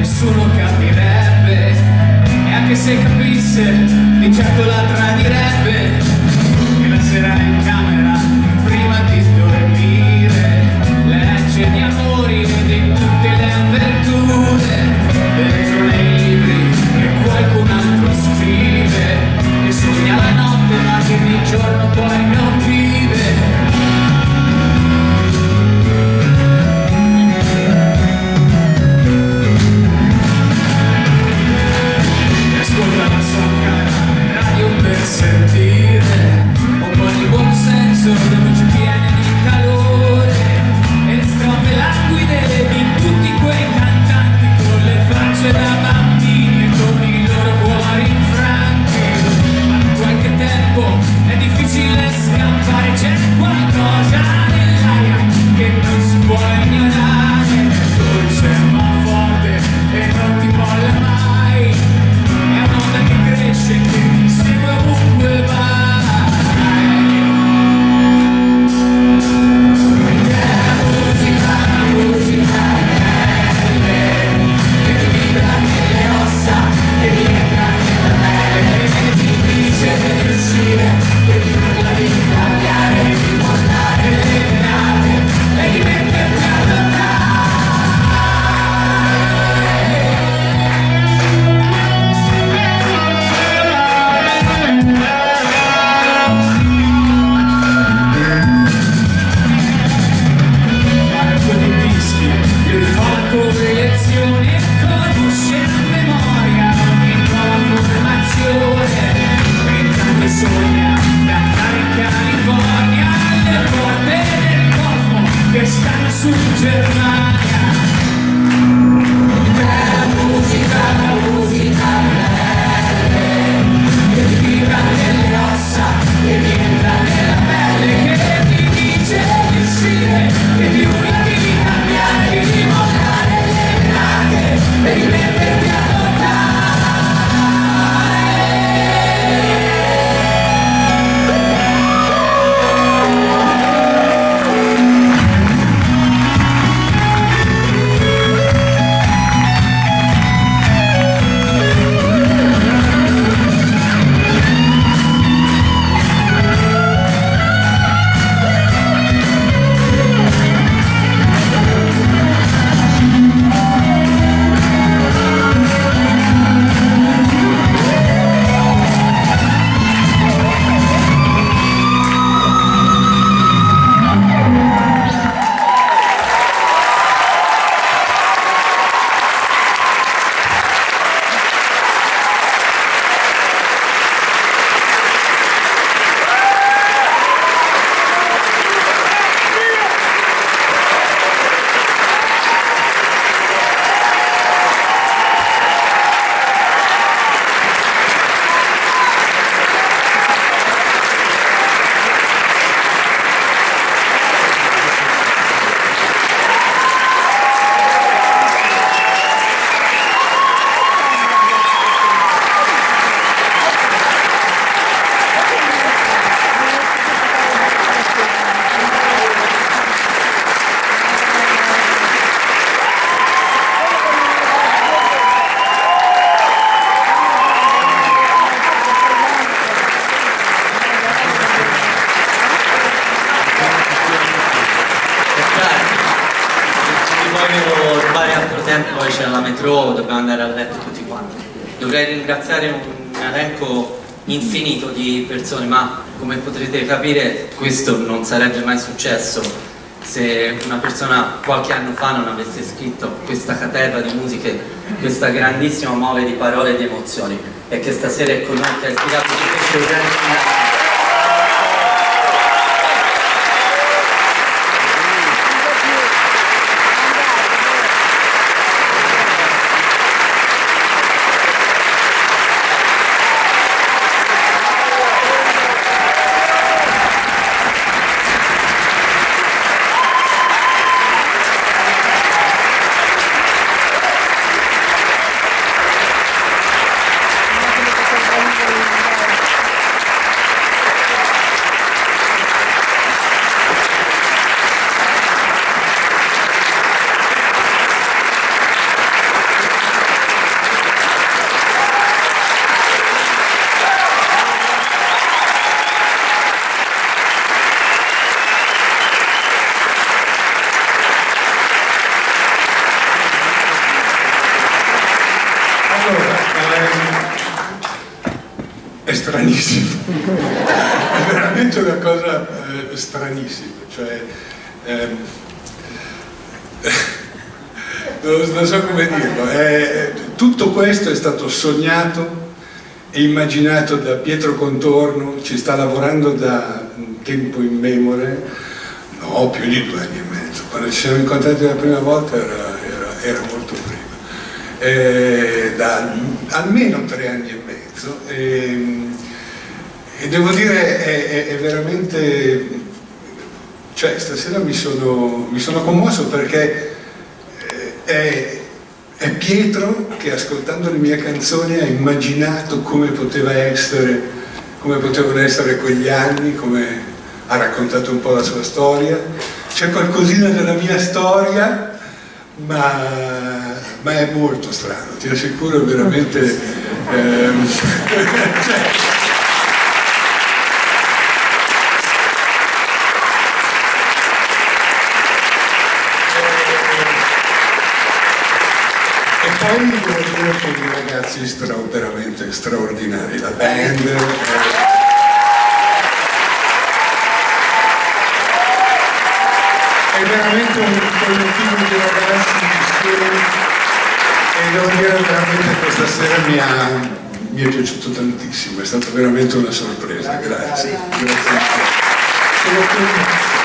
nessuno capirebbe. E anche se capisse di certo la tradirebbe e la sera in to domani c'era la metro, dobbiamo andare a letto tutti quanti. Dovrei ringraziare un elenco infinito di persone, ma come potrete capire questo non sarebbe mai successo se una persona qualche anno fa non avesse scritto questa caterva di musiche, questa grandissima mole di parole e di emozioni e che stasera è con noi, che ha ispirato tutti questi stranissimo, è veramente una cosa eh, stranissima, cioè, ehm, non, non, so come dirlo, è, tutto questo è stato sognato e immaginato da Pietro Contorno, ci sta lavorando da un tempo immemore, no, più di due anni e mezzo, quando ci siamo incontrati la prima volta era, era, era molto prima, eh, da almeno tre anni e mezzo. E, e devo dire è, è, è, veramente cioè stasera mi sono, mi sono commosso perché eh, è, è, Pietro che ascoltando le mie canzoni ha immaginato come poteva essere come potevano essere quegli anni come ha raccontato un po' la sua storia. C'è qualcosina della mia storia ma, ma è molto strano ti assicuro veramente ehm, cioè, poi devo dire che i ragazzi stra veramente straordinari, la band. Eh, è veramente un collettivo di ragazzi insieme e devo dire veramente questa sera mi, ha, mi è piaciuto tantissimo, è stata veramente una sorpresa, grazie. grazie. grazie.